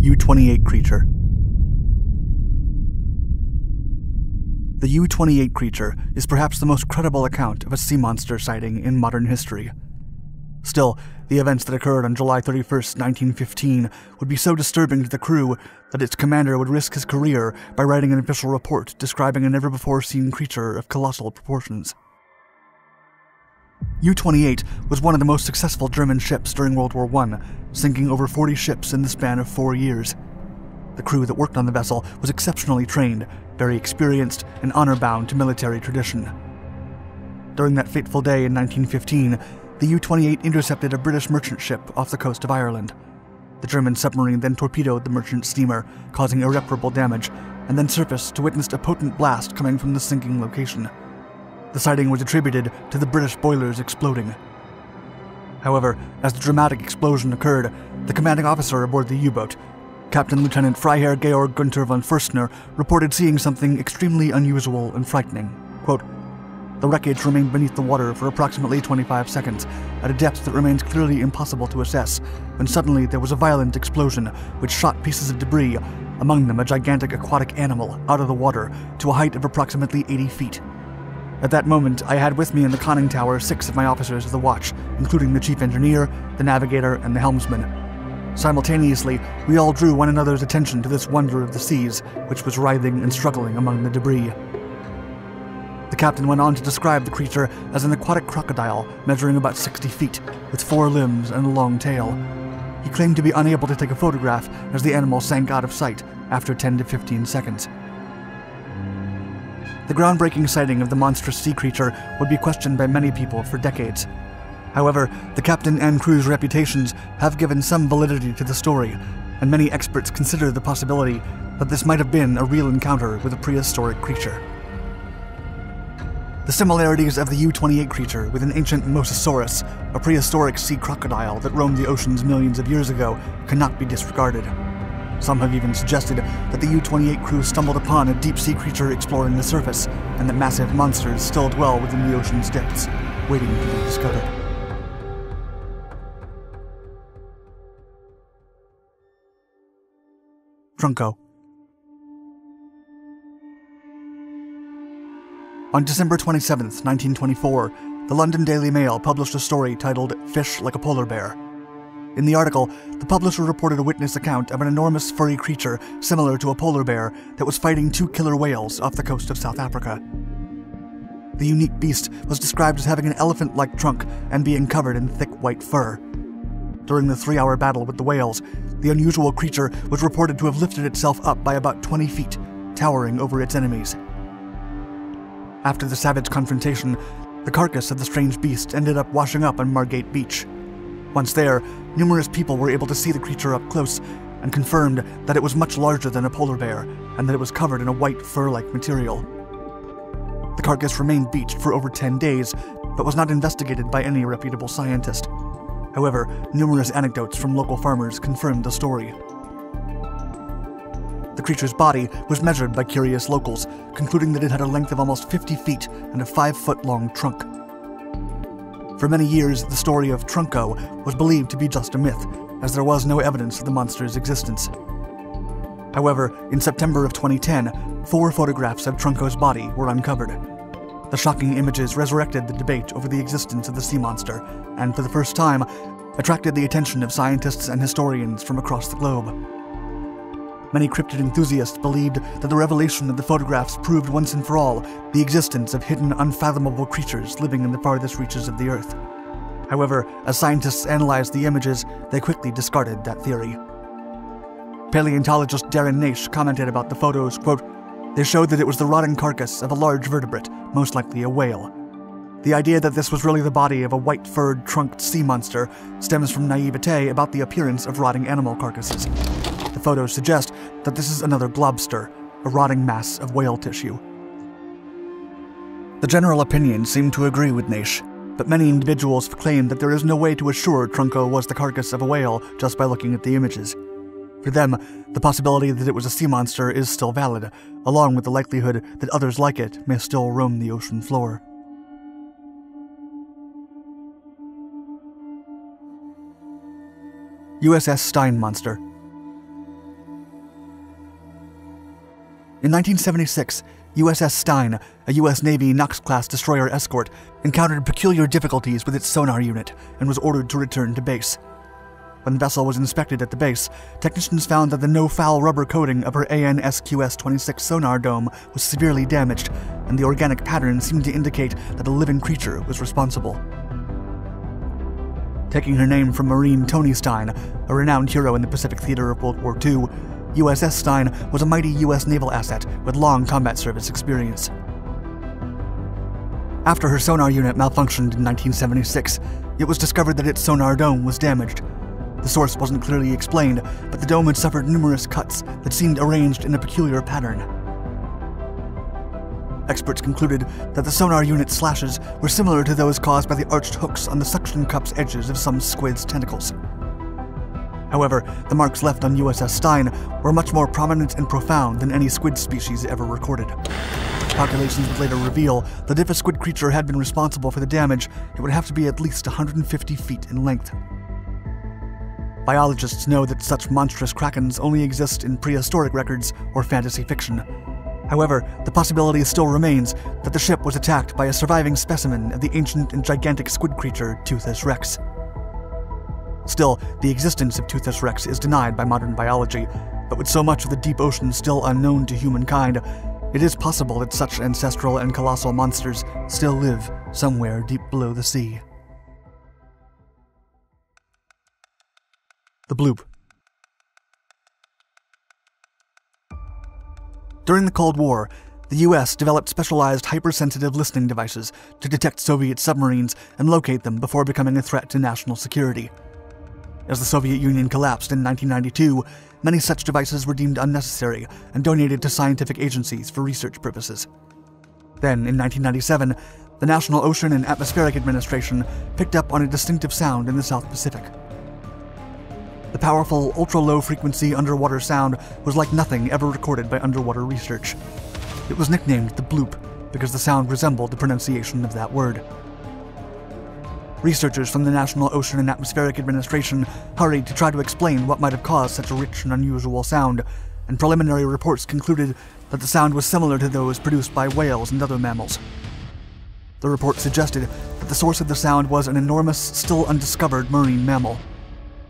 U 28 creature. The U 28 creature is perhaps the most credible account of a sea monster sighting in modern history. Still, the events that occurred on July 31, 1915, would be so disturbing to the crew that its commander would risk his career by writing an official report describing a never before seen creature of colossal proportions. U 28 was one of the most successful German ships during World War I, sinking over 40 ships in the span of four years. The crew that worked on the vessel was exceptionally trained, very experienced, and honor bound to military tradition. During that fateful day in 1915, the U 28 intercepted a British merchant ship off the coast of Ireland. The German submarine then torpedoed the merchant steamer, causing irreparable damage, and then surfaced to witness a potent blast coming from the sinking location. The sighting was attributed to the British boilers exploding. However, as the dramatic explosion occurred, the commanding officer aboard the U boat, Captain Lieutenant Freiherr Georg Günther von Forstner, reported seeing something extremely unusual and frightening. Quote, the wreckage remained beneath the water for approximately 25 seconds, at a depth that remains clearly impossible to assess, when suddenly there was a violent explosion which shot pieces of debris, among them a gigantic aquatic animal, out of the water to a height of approximately 80 feet. At that moment, I had with me in the conning tower six of my officers of the watch, including the chief engineer, the navigator, and the helmsman. Simultaneously, we all drew one another's attention to this wonder of the seas, which was writhing and struggling among the debris. The captain went on to describe the creature as an aquatic crocodile measuring about 60 feet, with four limbs and a long tail. He claimed to be unable to take a photograph as the animal sank out of sight after 10 to 15 seconds. The groundbreaking sighting of the monstrous sea creature would be questioned by many people for decades. However, the captain and crew's reputations have given some validity to the story, and many experts consider the possibility that this might have been a real encounter with a prehistoric creature. The similarities of the U 28 creature with an ancient Mosasaurus, a prehistoric sea crocodile that roamed the oceans millions of years ago, cannot be disregarded. Some have even suggested that the U 28 crew stumbled upon a deep sea creature exploring the surface, and that massive monsters still dwell within the ocean's depths, waiting to be discovered. Trunco. On December 27, 1924, the London Daily Mail published a story titled Fish Like a Polar Bear. In the article, the publisher reported a witness account of an enormous furry creature similar to a polar bear that was fighting two killer whales off the coast of South Africa. The unique beast was described as having an elephant like trunk and being covered in thick white fur. During the three hour battle with the whales, the unusual creature was reported to have lifted itself up by about 20 feet, towering over its enemies. After the savage confrontation, the carcass of the strange beast ended up washing up on Margate Beach. Once there, numerous people were able to see the creature up close and confirmed that it was much larger than a polar bear and that it was covered in a white fur like material. The carcass remained beached for over 10 days, but was not investigated by any reputable scientist. However, numerous anecdotes from local farmers confirmed the story. The creature's body was measured by curious locals, concluding that it had a length of almost 50 feet and a 5 foot long trunk. For many years, the story of Trunco was believed to be just a myth, as there was no evidence of the monster's existence. However, in September of 2010, four photographs of Trunco's body were uncovered. The shocking images resurrected the debate over the existence of the sea monster, and for the first time, attracted the attention of scientists and historians from across the globe. Many cryptid enthusiasts believed that the revelation of the photographs proved once and for all the existence of hidden, unfathomable creatures living in the farthest reaches of the Earth. However, as scientists analyzed the images, they quickly discarded that theory. Paleontologist Darren Naish commented about the photos, quote, They showed that it was the rotting carcass of a large vertebrate, most likely a whale. The idea that this was really the body of a white furred, trunked sea monster stems from naivete about the appearance of rotting animal carcasses. The photos suggest that this is another globster, a rotting mass of whale tissue. The general opinion seemed to agree with Naish, but many individuals have claimed that there is no way to assure Trunco was the carcass of a whale just by looking at the images. For them, the possibility that it was a sea monster is still valid, along with the likelihood that others like it may still roam the ocean floor. USS Stein Monster In 1976, USS Stein, a U.S. Navy Knox class destroyer escort, encountered peculiar difficulties with its sonar unit and was ordered to return to base. When the vessel was inspected at the base, technicians found that the no foul rubber coating of her ANSQS 26 sonar dome was severely damaged, and the organic pattern seemed to indicate that a living creature was responsible. Taking her name from Marine Tony Stein, a renowned hero in the Pacific theater of World War II, USS Stein was a mighty U.S. naval asset with long combat service experience. After her sonar unit malfunctioned in 1976, it was discovered that its sonar dome was damaged. The source wasn't clearly explained, but the dome had suffered numerous cuts that seemed arranged in a peculiar pattern. Experts concluded that the sonar unit's slashes were similar to those caused by the arched hooks on the suction cup's edges of some squid's tentacles. However, the marks left on USS Stein were much more prominent and profound than any squid species ever recorded. Calculations would later reveal that if a squid creature had been responsible for the damage, it would have to be at least 150 feet in length. Biologists know that such monstrous krakens only exist in prehistoric records or fantasy fiction, However, the possibility still remains that the ship was attacked by a surviving specimen of the ancient and gigantic squid creature Teuthus rex. Still, the existence of Teuthus rex is denied by modern biology, but with so much of the deep ocean still unknown to humankind, it is possible that such ancestral and colossal monsters still live somewhere deep below the sea. The Bloop During the Cold War, the US developed specialized hypersensitive listening devices to detect Soviet submarines and locate them before becoming a threat to national security. As the Soviet Union collapsed in 1992, many such devices were deemed unnecessary and donated to scientific agencies for research purposes. Then, in 1997, the National Ocean and Atmospheric Administration picked up on a distinctive sound in the South Pacific. The powerful, ultra low frequency underwater sound was like nothing ever recorded by underwater research. It was nicknamed the bloop because the sound resembled the pronunciation of that word. Researchers from the National Ocean and Atmospheric Administration hurried to try to explain what might have caused such a rich and unusual sound, and preliminary reports concluded that the sound was similar to those produced by whales and other mammals. The report suggested that the source of the sound was an enormous, still undiscovered marine mammal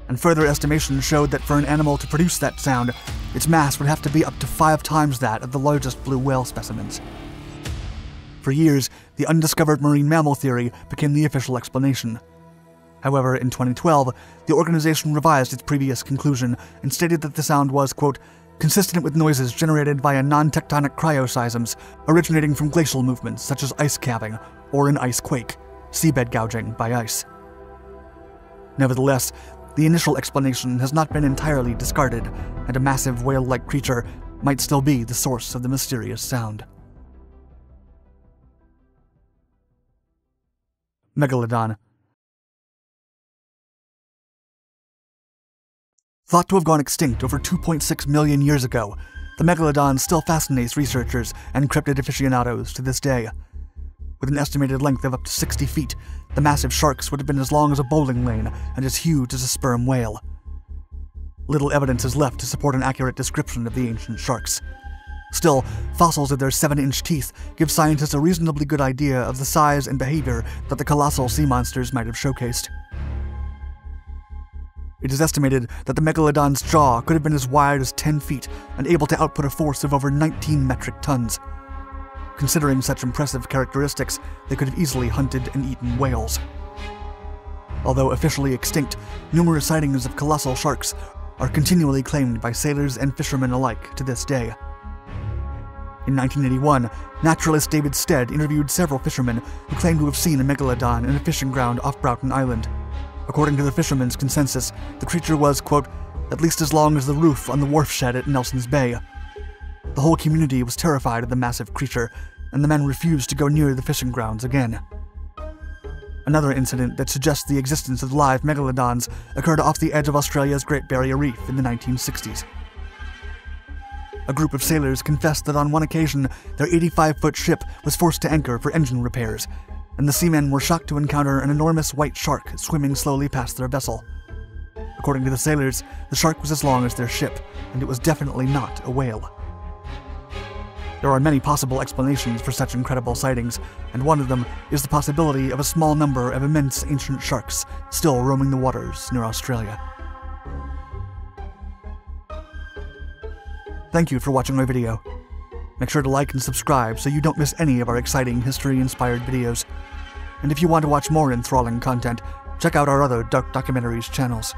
and further estimations showed that for an animal to produce that sound, its mass would have to be up to five times that of the largest blue whale specimens. For years, the undiscovered marine mammal theory became the official explanation. However, in 2012, the organization revised its previous conclusion and stated that the sound was, quote, consistent with noises generated via non tectonic cryoseisms originating from glacial movements such as ice calving or an ice quake, seabed gouging by ice. Nevertheless, the initial explanation has not been entirely discarded, and a massive whale like creature might still be the source of the mysterious sound. Megalodon. Thought to have gone extinct over 2.6 million years ago, the megalodon still fascinates researchers and cryptid aficionados to this day. With an estimated length of up to 60 feet, the massive sharks would have been as long as a bowling lane and as huge as a sperm whale. Little evidence is left to support an accurate description of the ancient sharks. Still, fossils of their 7 inch teeth give scientists a reasonably good idea of the size and behavior that the colossal sea monsters might have showcased. It is estimated that the megalodon's jaw could have been as wide as 10 feet and able to output a force of over 19 metric tons. Considering such impressive characteristics, they could have easily hunted and eaten whales. Although officially extinct, numerous sightings of colossal sharks are continually claimed by sailors and fishermen alike to this day. In 1981, naturalist David Stead interviewed several fishermen who claimed to have seen a megalodon in a fishing ground off Broughton Island. According to the fishermen's consensus, the creature was, quote, at least as long as the roof on the wharf shed at Nelson's Bay, the whole community was terrified of the massive creature, and the men refused to go near the fishing grounds again. Another incident that suggests the existence of live megalodons occurred off the edge of Australia's Great Barrier Reef in the 1960s. A group of sailors confessed that on one occasion their 85 foot ship was forced to anchor for engine repairs, and the seamen were shocked to encounter an enormous white shark swimming slowly past their vessel. According to the sailors, the shark was as long as their ship, and it was definitely not a whale. There are many possible explanations for such incredible sightings, and one of them is the possibility of a small number of immense ancient sharks still roaming the waters near Australia. Thank you for watching my video. Make sure to like and subscribe so you don't miss any of our exciting history-inspired videos. And if you want to watch more enthralling content, check out our other Dark Documentaries channels.